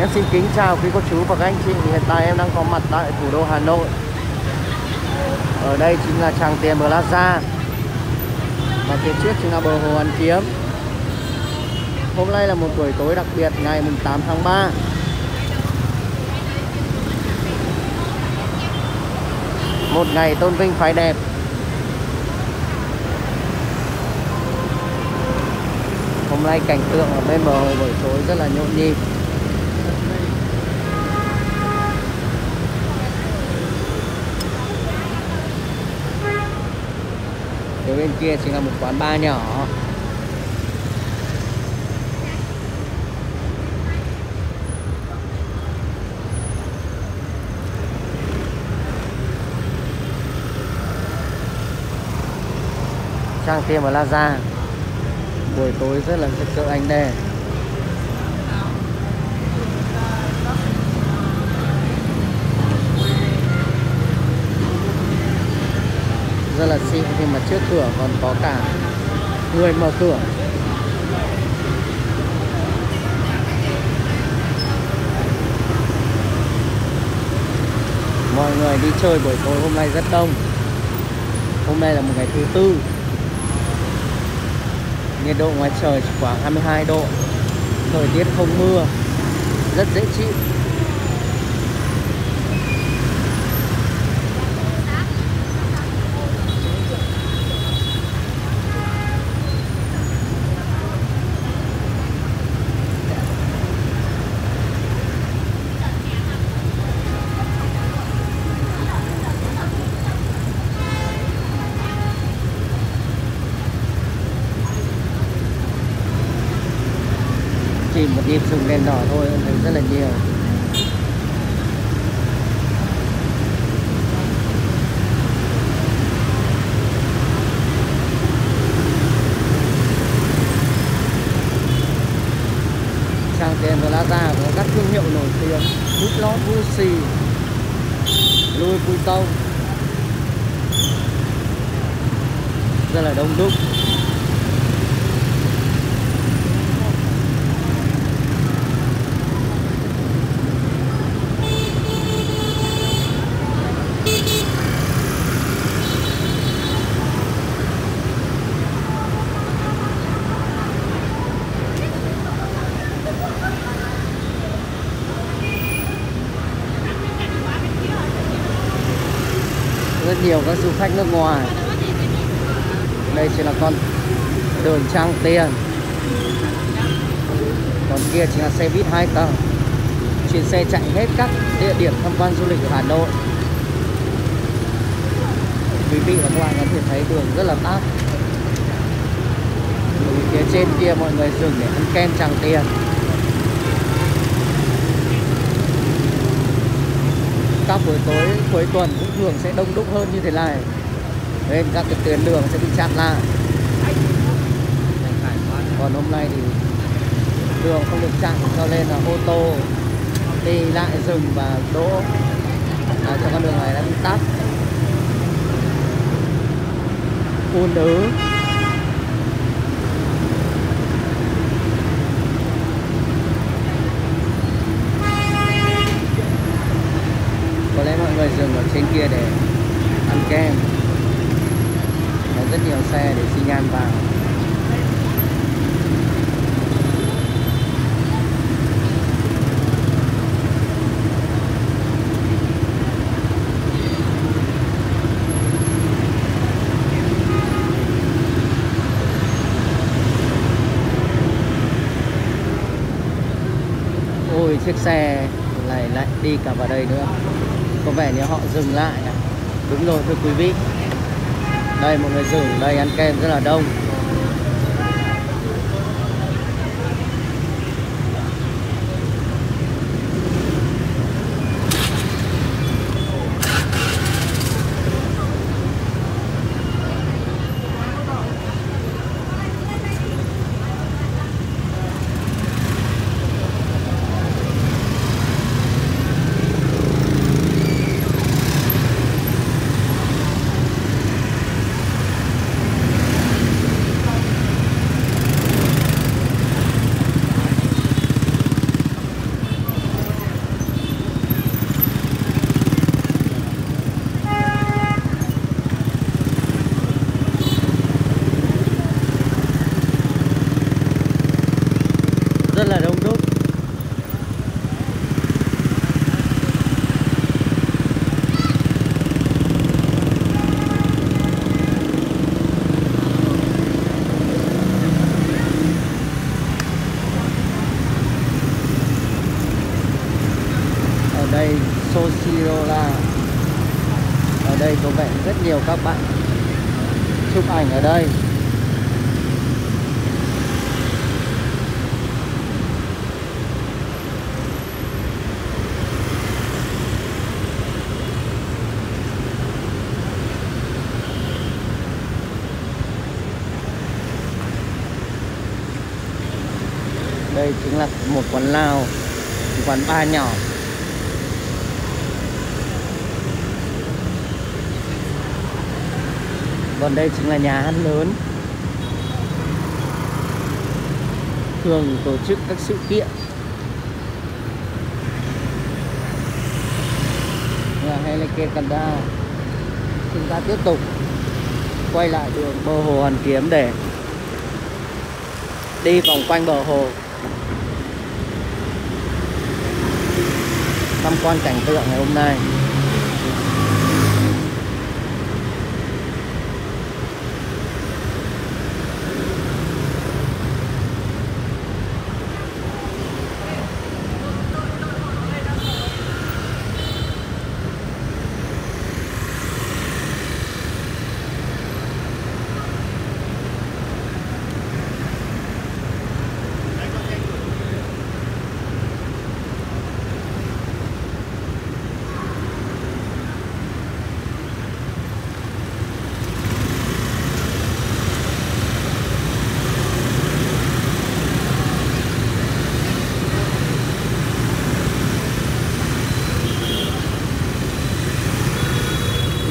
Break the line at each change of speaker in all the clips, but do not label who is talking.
Em xin kính chào quý cô chú và các anh chị. Hiện tại em đang có mặt tại thủ đô Hà Nội. Ở đây chính là Tràng Tiền Plaza. Và phía trước chính là bờ Hồ Hoàn Kiếm. Hôm nay là một buổi tối đặc biệt, ngày 8 tháng 3 Một ngày tôn vinh phái đẹp. Hôm nay cảnh tượng ở bên bờ hồ buổi tối rất là nhộn nhịp. Phía bên kia chính là một quán bar nhỏ. Trang tiệm ở La Plaza Buổi tối rất là rực rỡ, anh đây. Rất là xịn nhưng mà trước cửa còn có cả người mở cửa. Mọi người đi chơi buổi tối hôm nay rất đông. Hôm nay là một ngày thứ tư. Nhiệt độ ngoài trời chỉ khoảng 22 độ. Thời tiết không mưa. Rất dễ chịu. Chỉ một nhịp dừng đèn đỏ thôi thấy rất là nhiều. Trang tiền Plaza có các thương hiệu nổi tiếng, Bút lót Gucci Louis Vuitton. Rất là đông đúc. Rất nhiều các du khách nước ngoài. Đây chỉ là con đường Trang Tiền. Còn kia chính là xe buýt hai tầng. Chuyến xe chạy hết các địa điểm tham quan du lịch ở Hà Nội quý vị và các bạn có thể thấy đường rất là tắc phía trên kia mọi người dừng để ăn kem Tràng Tiền. Các buổi tối cuối tuần cũng thường sẽ đông đúc hơn như thế này. Nên các cái tuyến đường sẽ bị chặn lại. Còn hôm nay thì đường không được chặn cho nên là ô tô đi lại dừng và đỗ. À, cho con đường này đã bị tắt ùn ứ có lẽ mọi người dừng ở trên kia để ăn kem. Có rất nhiều xe để xi nhan vào ôi chiếc xe này lại đi cả vào đây nữa. Có vẻ như họ dừng lại đúng rồi thưa quý vị. Đây, mọi người dừng đây, ăn kem rất là đông. Rất là đông đúc. Ở đây Soshirola. Ở đây có vẻ rất nhiều các bạn chụp ảnh ở đây. Đây chính là một quán lao một quán bar nhỏ. Còn đây chính là nhà hát lớn. Thường tổ chức các sự kiện. Và hay là kê Canada chúng ta tiếp tục quay lại đường bờ hồ Hoàn Kiếm để đi vòng quanh bờ hồ. Tham quan cảnh tượng ngày hôm nay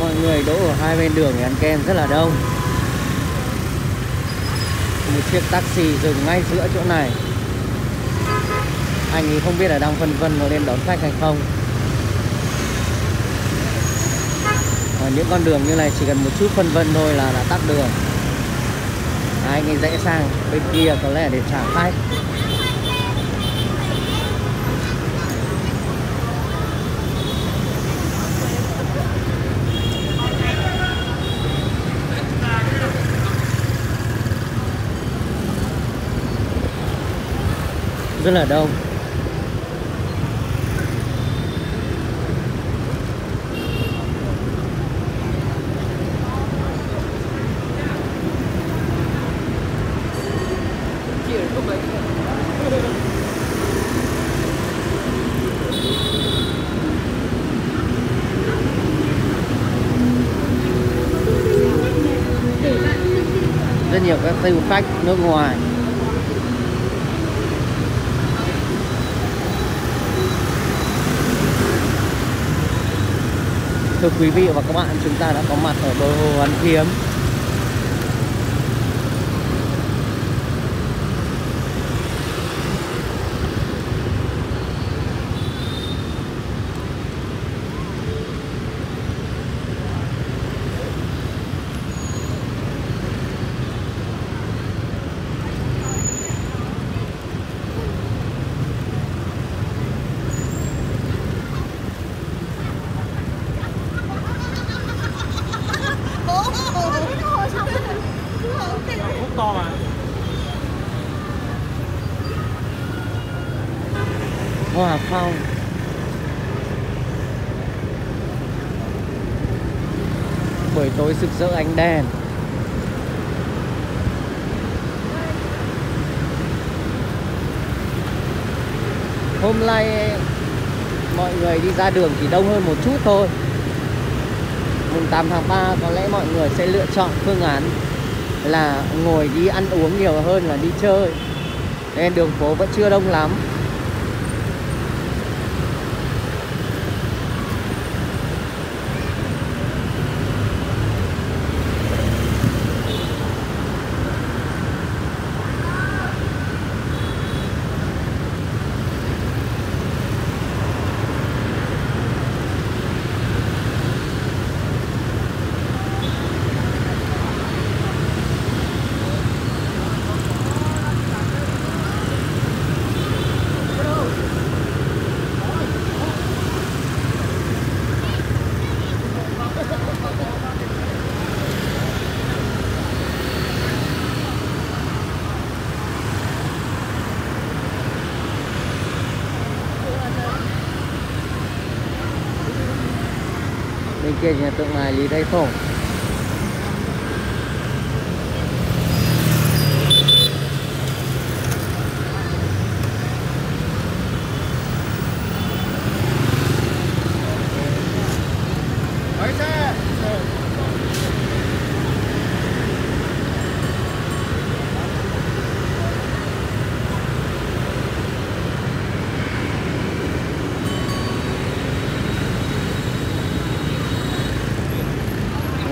mọi người đỗ ở hai bên đường thì ăn kem rất là đông. Một chiếc taxi dừng ngay giữa chỗ này. Anh ấy không biết là đang phân vân có lên đón khách hay không. Ở những con đường như này chỉ cần một chút phân vân thôi là đã tắt đường. Anh ấy rẽ sang bên kia có lẽ để trả khách. Rất là đông. Rất nhiều các du khách nước ngoài. Thưa quý vị và các bạn, chúng ta đã có mặt ở bờ hồ Hoàn Kiếm. Không? Buổi tối rực rỡ ánh đèn. Hôm nay, mọi người đi ra đường chỉ đông hơn một chút thôi. Mùng 8 tháng 3 có lẽ mọi người sẽ lựa chọn phương án là ngồi đi ăn uống nhiều hơn là đi chơi. Nên đường phố vẫn chưa đông lắm. Bên kia chính tượng này Lý Thái Tổ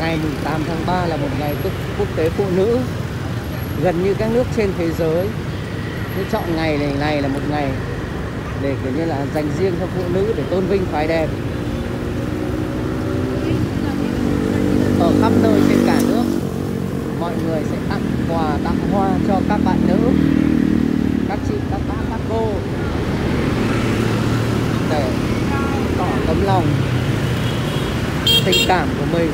ngày 8 tháng 3 là một ngày quốc, quốc tế phụ nữ. Gần như các nước trên thế giới cứ chọn ngày này này là một ngày để kiểu như là dành riêng cho phụ nữ để tôn vinh phái đẹp. Ở khắp nơi trên cả nước mọi người sẽ tặng quà tặng hoa cho các bạn nữ các chị các bác các cô. Để tỏ tấm lòng tình cảm của mình.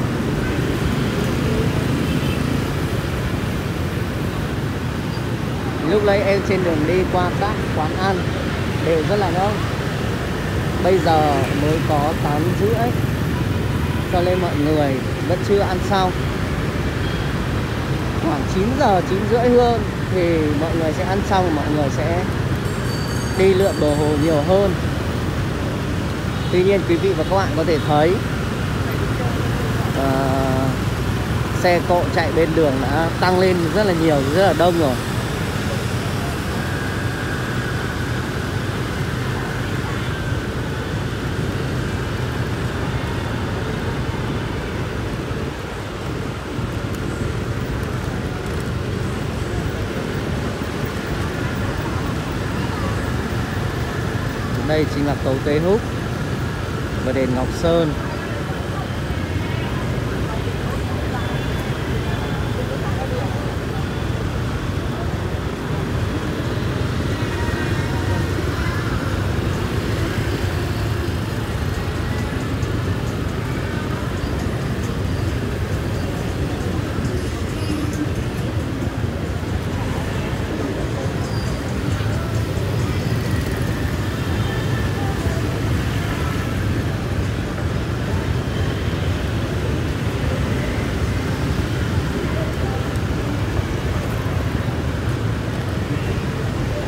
Lúc nãy em trên đường đi qua các quán ăn đều rất là đông bây giờ mới có 8 rưỡi cho nên mọi người vẫn chưa ăn xong. Khoảng 9 giờ 9 rưỡi hơn thì mọi người sẽ ăn xong mọi người sẽ đi lượn bờ hồ nhiều hơn. Tuy nhiên quý vị và các bạn có thể thấy uh, xe cộ chạy bên đường đã tăng lên rất là nhiều rất là đông rồi. Đây chính là cầu Tế Húc và đền Ngọc Sơn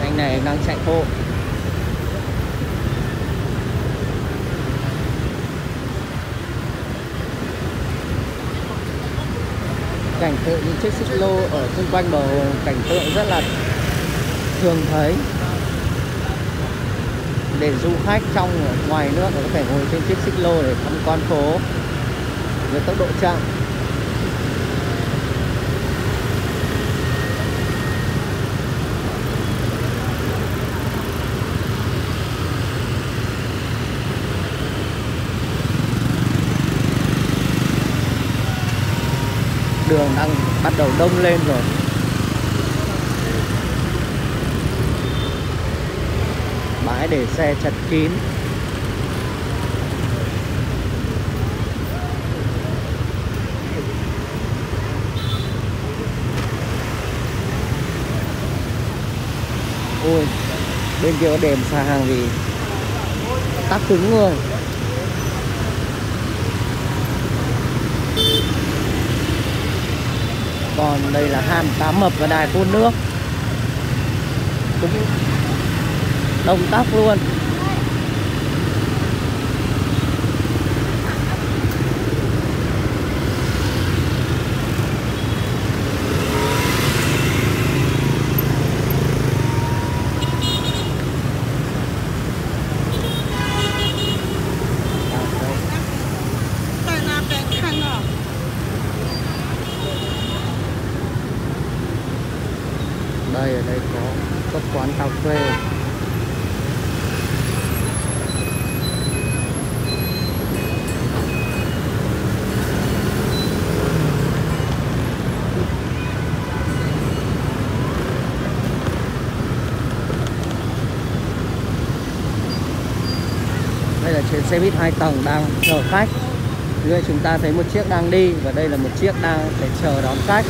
anh này đang chạy bộ cảnh tượng những chiếc xích lô ở xung quanh bầu cảnh tượng rất là thường thấy. Để du khách trong ngoài nước có thể ngồi trên chiếc xích lô để tham quan phố với tốc độ chậm. Đường đang bắt đầu đông lên rồi. Để xe chật kín. Ôi, bên kia có đèn xa hàng gì? Tắc cứng người còn đây là hàm cá mập và đài phun nước. Cũng đông tóc luôn. Đây ở đây có các quán cà phê. Xe buýt hai tầng đang chờ khách. Dưới chúng ta thấy một chiếc đang đi và đây là một chiếc đang để chờ đón khách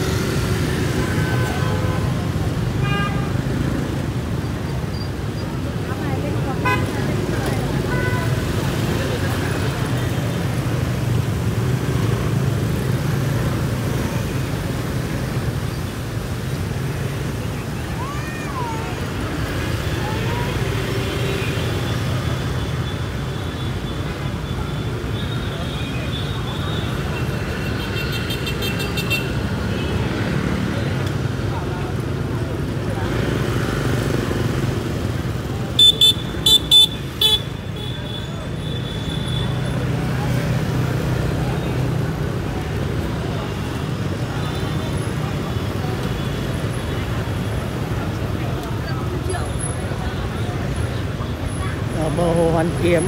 ở bờ hồ Hoàn Kiếm.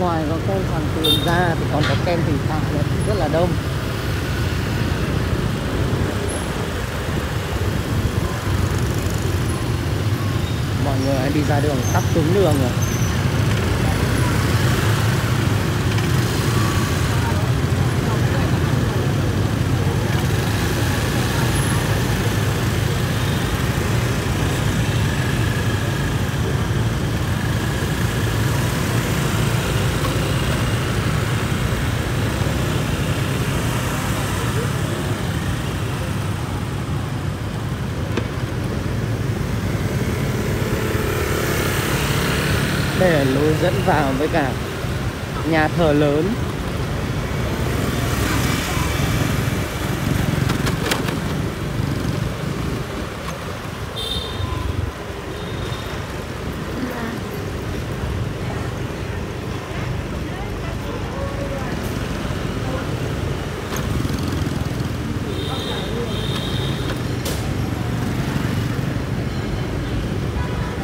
Ngoài có kem Tràng Tiền ra thì còn có kem Thủy Tạ nữa rất là đông. Mọi người đi ra đường tắt xuống đường rồi đây là lối dẫn vào với cả nhà thờ lớn.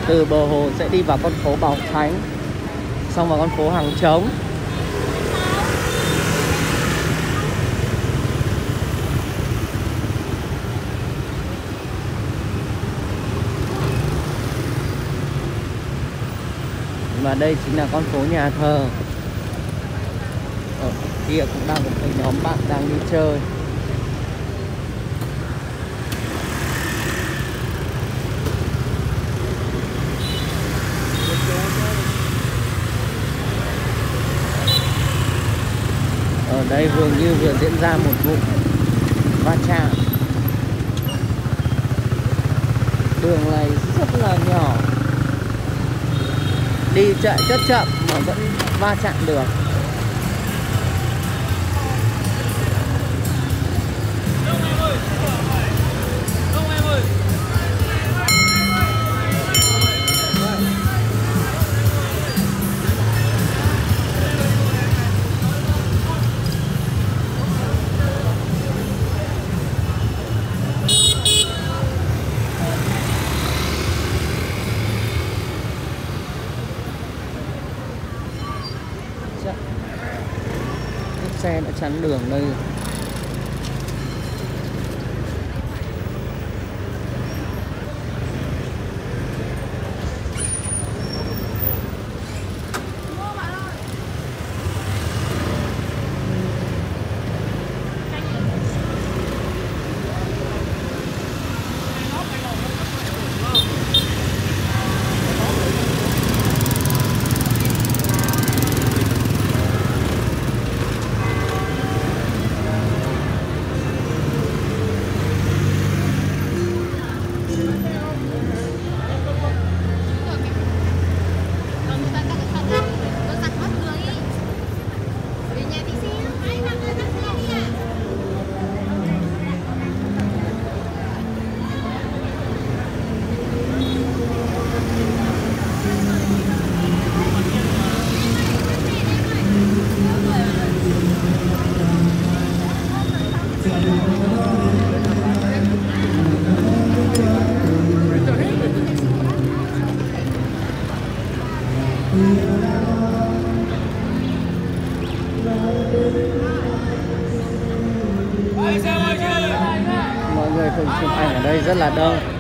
Từ bờ hồ sẽ đi vào con phố Bảo Khánh xong vào con phố Hàng Trống. Và đây chính là con phố nhà thờ. Ở kia cũng đang có một nhóm bạn đang đi chơi. Đây vừa như vừa diễn ra một vụ va chạm. Đường này rất là nhỏ. Đi chạy rất chậm mà vẫn va chạm được. Xe đã chắn đường đây. Mọi người cùng chụp ảnh ở đây rất là đông.